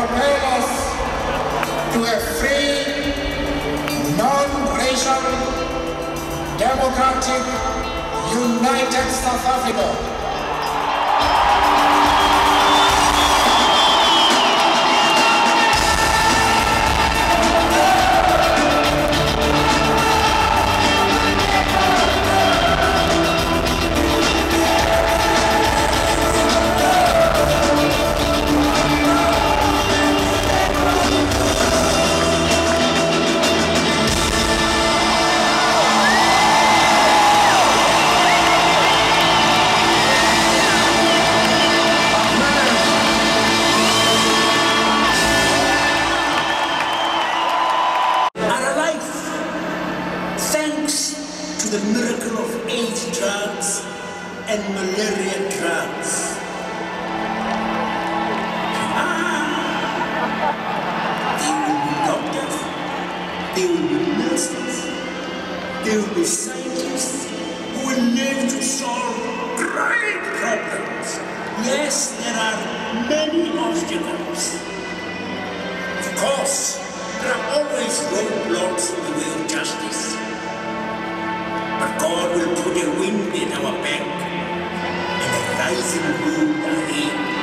propel us to a free, non-racial, democratic, united South Africa. The miracle of AIDS drugs and malaria drugs. Ah, They will be doctors, they will be nurses, they will be scientists who will live to solve great problems. Yes, there are many obstacles. Of course, will put a wind